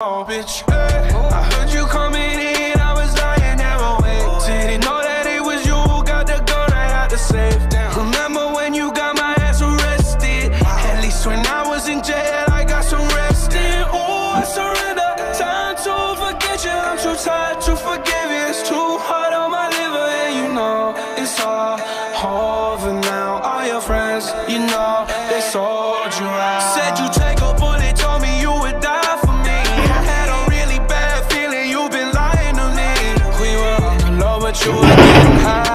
Oh, bitch. Eh, I heard you coming in, I was lying there awake. Didn't know that it was you who got the gun, I had to save. Remember when you got my ass arrested? At least when I was in jail, I got some rest. Oh, I surrender. Time to forget you, I'm too tired to forgive you. It's too hard on my liver, and you know it's all over now. All your friends, you know, they sold you out. Said you you